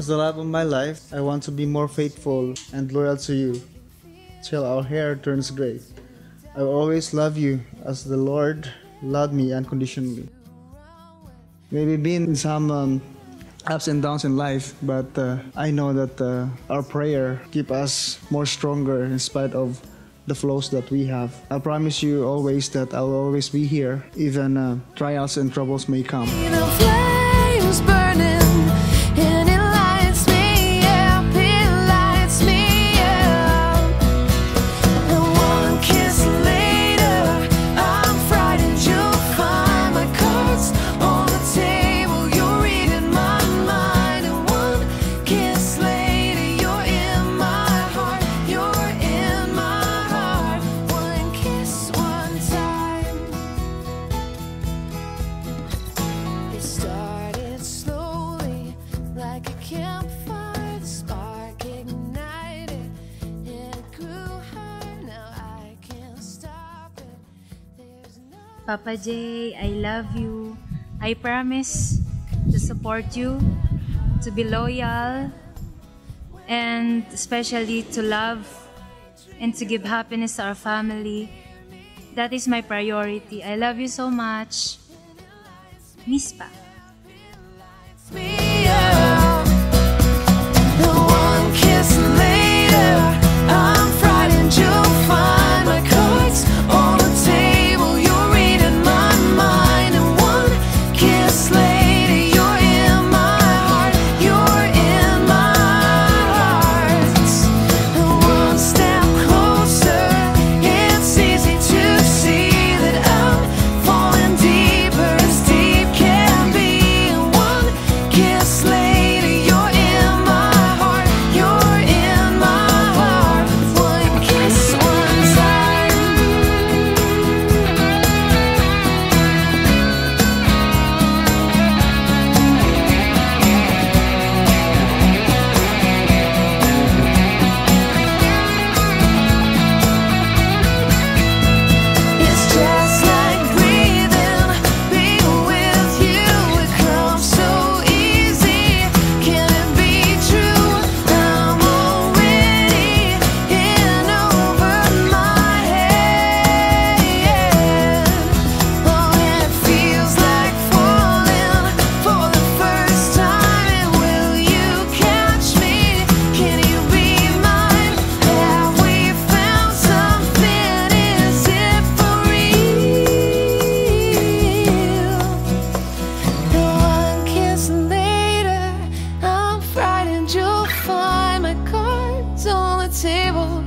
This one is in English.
As the love of my life, I want to be more faithful and loyal to you till our hair turns gray. I will always love you as the Lord loved me unconditionally. Maybe been in some um, ups and downs in life, but uh, I know that uh, our prayer keep us more stronger in spite of the flaws that we have. I promise you always that I will always be here, even uh, trials and troubles may come. Papa J, I love you. I promise to support you, to be loyal, and especially to love and to give happiness to our family. That is my priority. I love you so much. Miss pa. table.